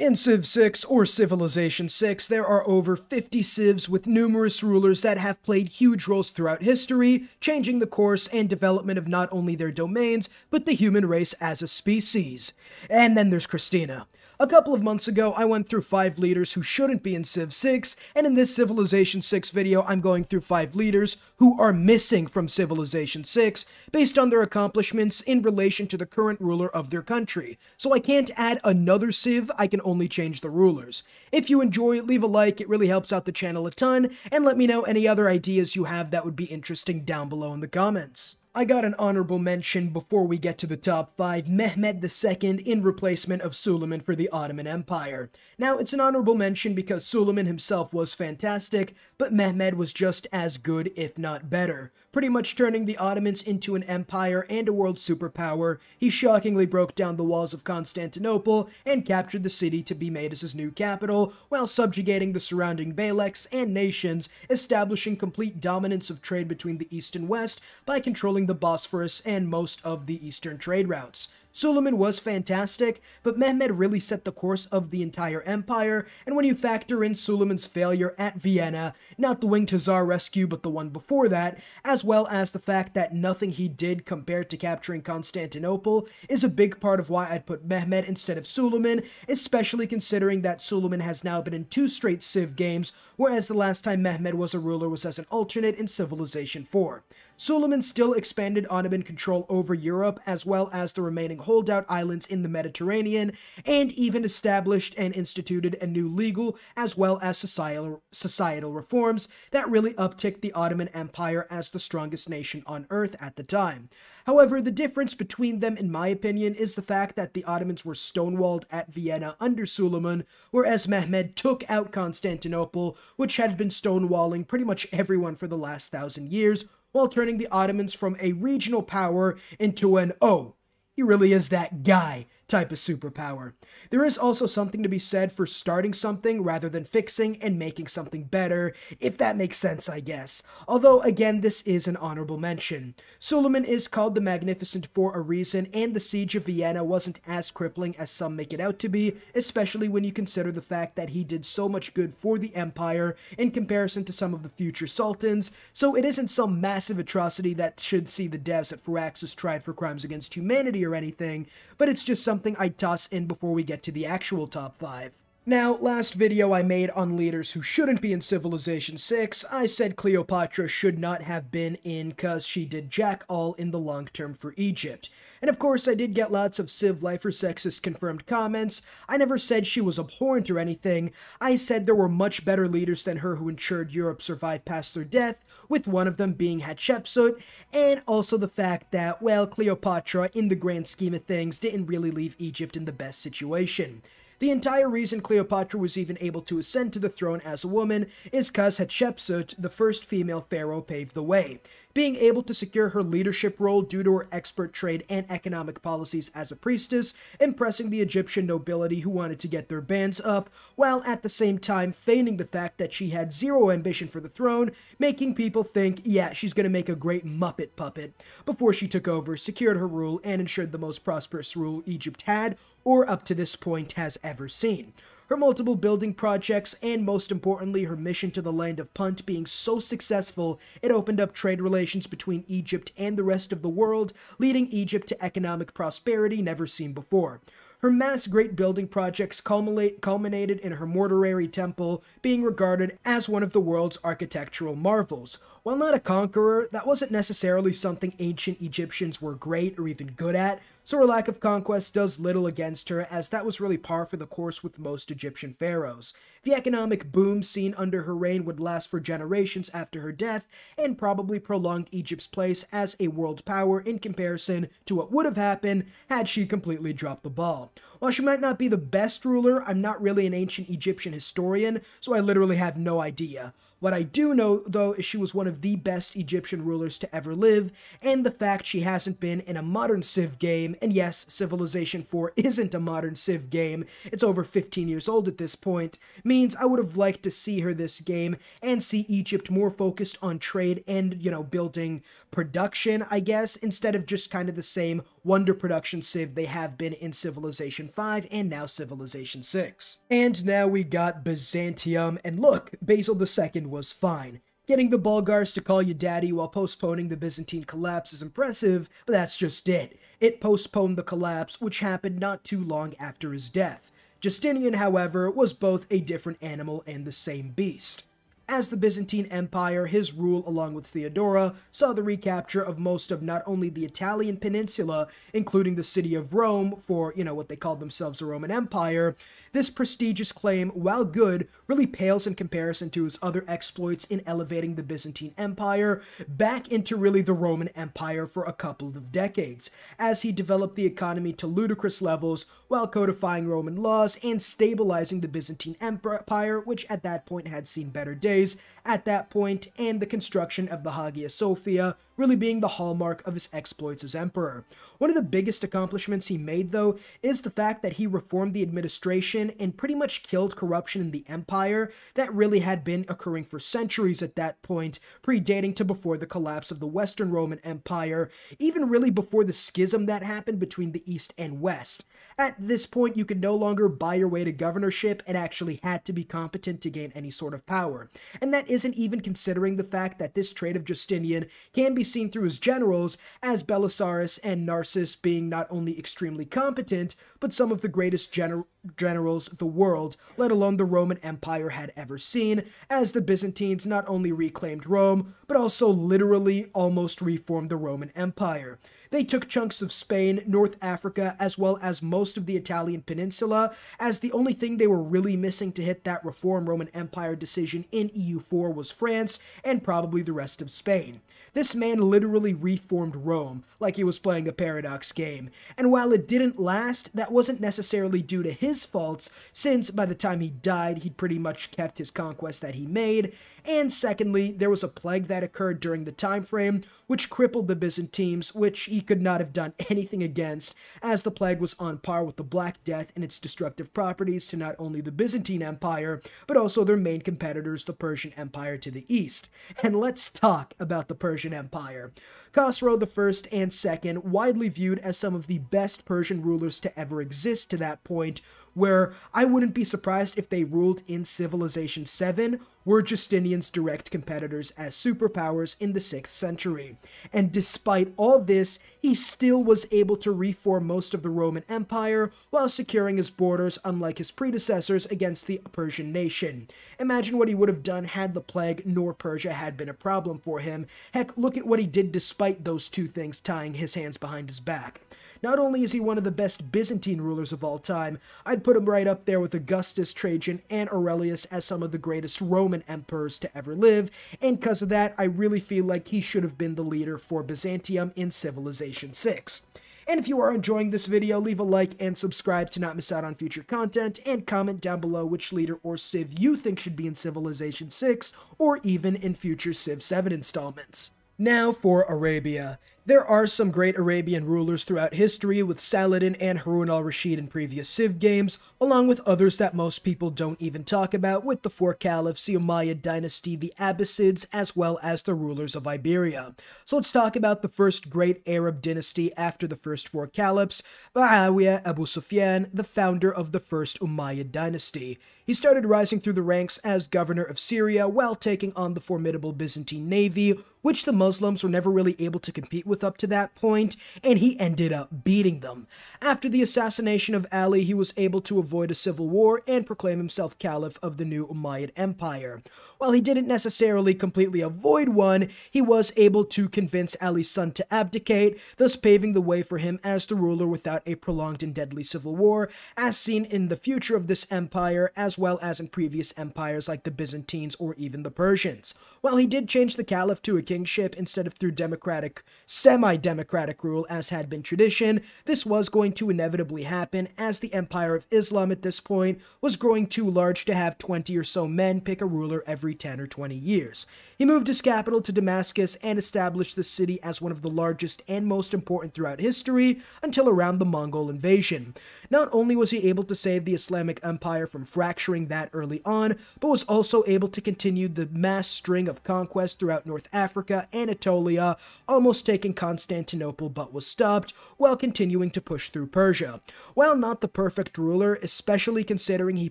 In Civ 6 or Civilization 6, there are over 50 civs with numerous rulers that have played huge roles throughout history, changing the course and development of not only their domains, but the human race as a species. And then there's Christina. A couple of months ago, I went through 5 leaders who shouldn't be in Civ 6, and in this Civilization 6 video, I'm going through 5 leaders who are missing from Civilization 6 based on their accomplishments in relation to the current ruler of their country. So I can't add another Civ, I can only change the rulers. If you enjoy, leave a like, it really helps out the channel a ton, and let me know any other ideas you have that would be interesting down below in the comments. I got an honorable mention before we get to the top 5, Mehmed II in replacement of Suleiman for the Ottoman Empire. Now, it's an honorable mention because Suleiman himself was fantastic, but Mehmed was just as good if not better. Pretty much turning the Ottomans into an empire and a world superpower, he shockingly broke down the walls of Constantinople and captured the city to be made as his new capital, while subjugating the surrounding Beyliks and nations, establishing complete dominance of trade between the East and West by controlling the Bosphorus and most of the eastern trade routes. Suleiman was fantastic, but Mehmed really set the course of the entire empire, and when you factor in Suleiman's failure at Vienna, not the Winged Hussar rescue but the one before that, as well as the fact that nothing he did compared to capturing Constantinople, is a big part of why I'd put Mehmed instead of Suleiman, especially considering that Suleiman has now been in two straight Civ games, whereas the last time Mehmed was a ruler was as an alternate in Civilization 4. Suleiman still expanded Ottoman control over Europe as well as the remaining holdout islands in the Mediterranean, and even established and instituted a new legal as well as societal, societal reforms that really upticked the Ottoman Empire as the strongest nation on earth at the time. However, the difference between them, in my opinion, is the fact that the Ottomans were stonewalled at Vienna under Suleiman, whereas Mehmed took out Constantinople, which had been stonewalling pretty much everyone for the last thousand years, while turning the Ottomans from a regional power into an, oh, he really is that guy type of superpower. There is also something to be said for starting something rather than fixing and making something better, if that makes sense, I guess. Although, again, this is an honorable mention. Suleiman is called the Magnificent for a reason, and the Siege of Vienna wasn't as crippling as some make it out to be, especially when you consider the fact that he did so much good for the Empire in comparison to some of the future sultans, so it isn't some massive atrocity that should see the devs at Firaxis tried for crimes against humanity or anything, but it's just something I'd toss in before we get to the actual top 5. Now, last video I made on leaders who shouldn't be in Civilization 6, I said Cleopatra should not have been in cause she did jack all in the long term for Egypt. And of course, I did get lots of Civ Lifer sexist confirmed comments. I never said she was abhorrent or anything. I said there were much better leaders than her who ensured Europe survived past their death, with one of them being Hatshepsut, and also the fact that, well, Cleopatra, in the grand scheme of things, didn't really leave Egypt in the best situation. The entire reason Cleopatra was even able to ascend to the throne as a woman is cause Hatshepsut, the first female pharaoh, paved the way being able to secure her leadership role due to her expert trade and economic policies as a priestess, impressing the Egyptian nobility who wanted to get their bands up, while at the same time feigning the fact that she had zero ambition for the throne, making people think, yeah, she's gonna make a great Muppet puppet, before she took over, secured her rule, and ensured the most prosperous rule Egypt had, or up to this point has ever seen her multiple building projects, and most importantly, her mission to the land of Punt being so successful, it opened up trade relations between Egypt and the rest of the world, leading Egypt to economic prosperity never seen before. Her mass great building projects culminated in her mortuary temple being regarded as one of the world's architectural marvels. While not a conqueror, that wasn't necessarily something ancient Egyptians were great or even good at, so her lack of conquest does little against her, as that was really par for the course with most Egyptian pharaohs. The economic boom seen under her reign would last for generations after her death, and probably prolonged Egypt's place as a world power in comparison to what would have happened had she completely dropped the ball. While she might not be the best ruler, I'm not really an ancient Egyptian historian, so I literally have no idea. What I do know, though, is she was one of the best Egyptian rulers to ever live, and the fact she hasn't been in a modern Civ game, and yes, Civilization 4 isn't a modern Civ game, it's over 15 years old at this point, means I would have liked to see her this game and see Egypt more focused on trade and, you know, building production, I guess, instead of just kind of the same Wonder Production Civ they have been in Civilization Civilization 5 and now Civilization 6. And now we got Byzantium, and look, Basil II was fine. Getting the Bulgars to call you daddy while postponing the Byzantine collapse is impressive, but that's just it. It postponed the collapse, which happened not too long after his death. Justinian, however, was both a different animal and the same beast. As the Byzantine Empire, his rule, along with Theodora, saw the recapture of most of not only the Italian peninsula, including the city of Rome, for, you know, what they called themselves the Roman Empire, this prestigious claim, while good, really pales in comparison to his other exploits in elevating the Byzantine Empire back into really the Roman Empire for a couple of decades, as he developed the economy to ludicrous levels while codifying Roman laws and stabilizing the Byzantine Empire, which at that point had seen better days days at that point, and the construction of the Hagia Sophia really being the hallmark of his exploits as emperor. One of the biggest accomplishments he made, though, is the fact that he reformed the administration and pretty much killed corruption in the empire that really had been occurring for centuries at that point, predating to before the collapse of the Western Roman Empire, even really before the schism that happened between the East and West. At this point, you could no longer buy your way to governorship and actually had to be competent to gain any sort of power. And that isn't even considering the fact that this trait of Justinian can be seen through his generals, as Belisarius and Narses being not only extremely competent, but some of the greatest gener generals the world, let alone the Roman Empire, had ever seen, as the Byzantines not only reclaimed Rome, but also literally almost reformed the Roman Empire. They took chunks of Spain, North Africa, as well as most of the Italian peninsula, as the only thing they were really missing to hit that reform Roman Empire decision in EU4 was France, and probably the rest of Spain. This man literally reformed Rome, like he was playing a Paradox game, and while it didn't last, that wasn't necessarily due to his faults, since by the time he died, he'd pretty much kept his conquest that he made, and secondly, there was a plague that occurred during the time frame, which crippled the Byzantines, which he could not have done anything against, as the plague was on par with the Black Death in its destructive properties to not only the Byzantine Empire, but also their main competitors, the Persian Empire to the east. And let's talk about the Persian Empire. Khosrow I and II, widely viewed as some of the best Persian rulers to ever exist to that point, where I wouldn't be surprised if they ruled in Civilization 7 were Justinian's direct competitors as superpowers in the 6th century. And despite all this, he still was able to reform most of the Roman Empire while securing his borders unlike his predecessors against the Persian nation. Imagine what he would have done had the plague nor Persia had been a problem for him. Heck, look at what he did despite those two things tying his hands behind his back. Not only is he one of the best Byzantine rulers of all time, I'd put him right up there with Augustus, Trajan, and Aurelius as some of the greatest Roman emperors to ever live, and because of that, I really feel like he should have been the leader for Byzantium in Civilization 6. And if you are enjoying this video, leave a like and subscribe to not miss out on future content, and comment down below which leader or civ you think should be in Civilization 6, or even in future Civ 7 installments. Now for Arabia. There are some great Arabian rulers throughout history, with Saladin and Harun al-Rashid in previous Civ games, along with others that most people don't even talk about, with the four caliphs, the Umayyad dynasty, the Abbasids, as well as the rulers of Iberia. So let's talk about the first great Arab dynasty after the first four caliphs, Muawiyah Abu Sufyan, the founder of the first Umayyad dynasty. He started rising through the ranks as governor of Syria while taking on the formidable Byzantine navy, which the Muslims were never really able to compete with up to that point, and he ended up beating them. After the assassination of Ali, he was able to avoid a civil war and proclaim himself caliph of the new Umayyad Empire. While he didn't necessarily completely avoid one, he was able to convince Ali's son to abdicate, thus paving the way for him as the ruler without a prolonged and deadly civil war, as seen in the future of this empire as as well as in previous empires like the Byzantines or even the Persians. While he did change the caliph to a kingship instead of through democratic, semi-democratic rule as had been tradition, this was going to inevitably happen as the empire of Islam at this point was growing too large to have 20 or so men pick a ruler every 10 or 20 years. He moved his capital to Damascus and established the city as one of the largest and most important throughout history until around the Mongol invasion. Not only was he able to save the Islamic Empire from fracturing that early on, but was also able to continue the mass string of conquests throughout North Africa, Anatolia, almost taking Constantinople but was stopped, while continuing to push through Persia. While not the perfect ruler, especially considering he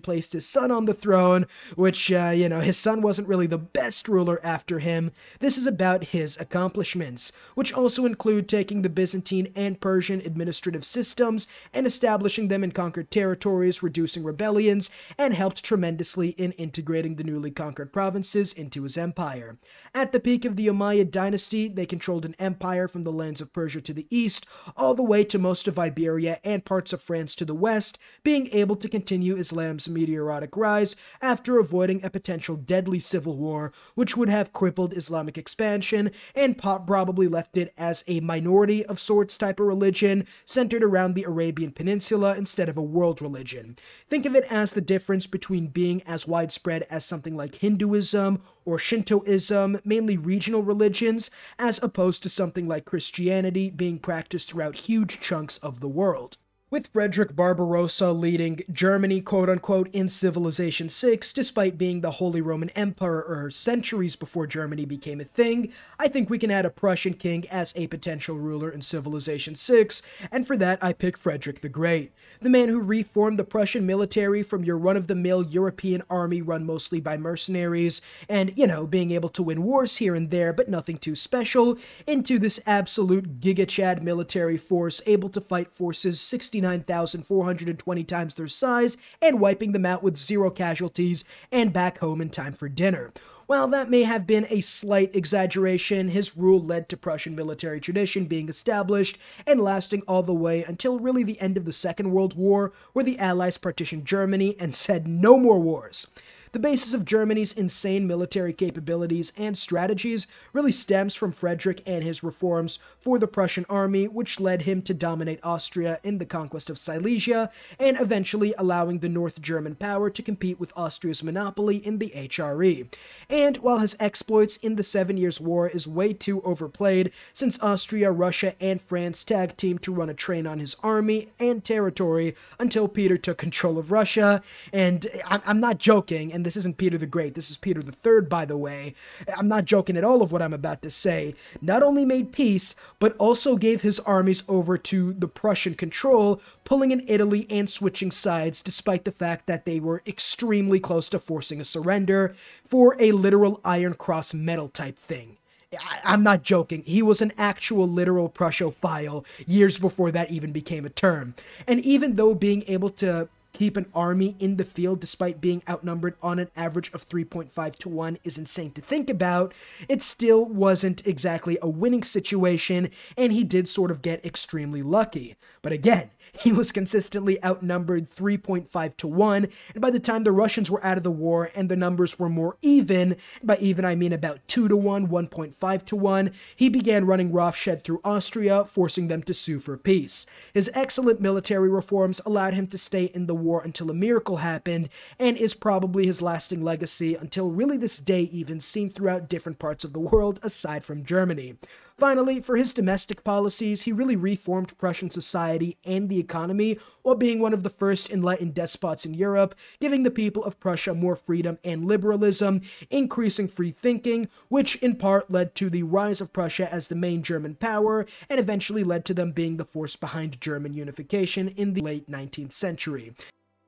placed his son on the throne, which, uh, you know, his son wasn't really the best ruler after him, this is about his accomplishments, which also include taking the Byzantine and Persian administrative systems and establishing them in conquered territories, reducing rebellions, and helped tremendously in integrating the newly conquered provinces into his empire. At the peak of the Umayyad dynasty, they controlled an empire from the lands of Persia to the east, all the way to most of Iberia and parts of France to the west, being able to continue Islam's meteoric rise after avoiding a potential deadly civil war, which would have crippled Islamic expansion and probably left it as a minority of sorts type of religion centered around the Arabian Peninsula instead of a world religion. Think of it as the difference between being as widespread as something like Hinduism or Shintoism, mainly regional religions, as opposed to something like Christianity being practiced throughout huge chunks of the world with Frederick Barbarossa leading Germany quote unquote in Civilization 6, despite being the Holy Roman Emperor centuries before Germany became a thing, I think we can add a Prussian king as a potential ruler in Civilization 6, and for that I pick Frederick the Great, the man who reformed the Prussian military from your run of the mill European army run mostly by mercenaries, and, you know, being able to win wars here and there, but nothing too special, into this absolute Giga Chad military force able to fight forces 69 59,420 times their size and wiping them out with zero casualties and back home in time for dinner. While that may have been a slight exaggeration, his rule led to Prussian military tradition being established and lasting all the way until really the end of the Second World War, where the Allies partitioned Germany and said no more wars. The basis of Germany's insane military capabilities and strategies really stems from Frederick and his reforms for the Prussian army, which led him to dominate Austria in the conquest of Silesia, and eventually allowing the North German power to compete with Austria's monopoly in the HRE. And while his exploits in the Seven Years' War is way too overplayed, since Austria, Russia, and France tag teamed to run a train on his army and territory until Peter took control of Russia, and I'm not joking, and this isn't Peter the Great, this is Peter the Third, by the way. I'm not joking at all of what I'm about to say. Not only made peace, but also gave his armies over to the Prussian control, pulling in Italy and switching sides, despite the fact that they were extremely close to forcing a surrender for a literal Iron Cross medal type thing. I, am not joking. He was an actual literal Prussophile years before that even became a term. And even though being able to keep an army in the field despite being outnumbered on an average of 3.5 to 1 is insane to think about, it still wasn't exactly a winning situation, and he did sort of get extremely lucky. But again, he was consistently outnumbered 3.5 to 1, and by the time the Russians were out of the war and the numbers were more even, by even I mean about 2 to 1, 1.5 to 1, he began running roughshod through Austria, forcing them to sue for peace. His excellent military reforms allowed him to stay in the war until a miracle happened, and is probably his lasting legacy until really this day even seen throughout different parts of the world aside from Germany. Finally, for his domestic policies, he really reformed Prussian society and the economy while being one of the first enlightened despots in Europe, giving the people of Prussia more freedom and liberalism, increasing free thinking, which in part led to the rise of Prussia as the main German power and eventually led to them being the force behind German unification in the late 19th century.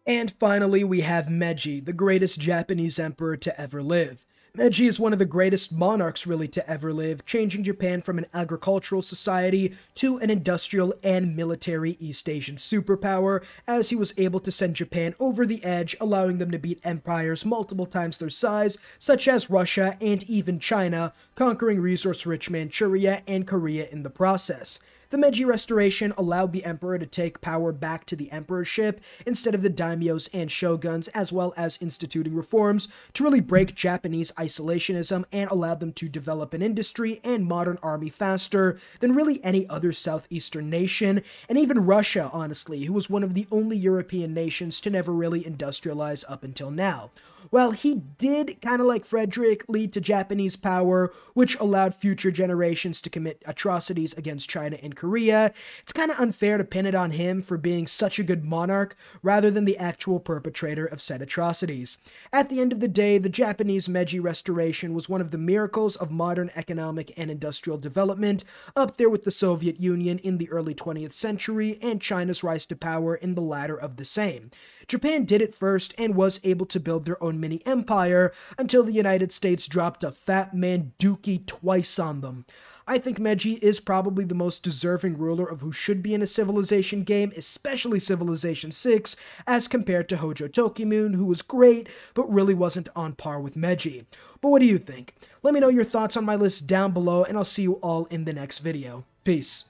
And finally, we have Meiji, the greatest Japanese emperor to ever live. Meiji is one of the greatest monarchs really to ever live, changing Japan from an agricultural society to an industrial and military East Asian superpower, as he was able to send Japan over the edge, allowing them to beat empires multiple times their size, such as Russia and even China, conquering resource-rich Manchuria and Korea in the process. The Meiji Restoration allowed the emperor to take power back to the emperorship instead of the daimyos and shoguns, as well as instituting reforms to really break Japanese isolationism and allow them to develop an industry and modern army faster than really any other southeastern nation, and even Russia, honestly, who was one of the only European nations to never really industrialize up until now. Well, he did, kind of like Frederick, lead to Japanese power, which allowed future generations to commit atrocities against China and Korea, it's kind of unfair to pin it on him for being such a good monarch rather than the actual perpetrator of said atrocities. At the end of the day, the Japanese Meiji Restoration was one of the miracles of modern economic and industrial development, up there with the Soviet Union in the early 20th century and China's rise to power in the latter of the same. Japan did it first and was able to build their own mini empire until the United States dropped a fat man dookie twice on them. I think Meiji is probably the most deserving ruler of who should be in a Civilization game, especially Civilization 6, as compared to Hojo Tokimune, who was great, but really wasn't on par with Meiji. But what do you think? Let me know your thoughts on my list down below, and I'll see you all in the next video. Peace.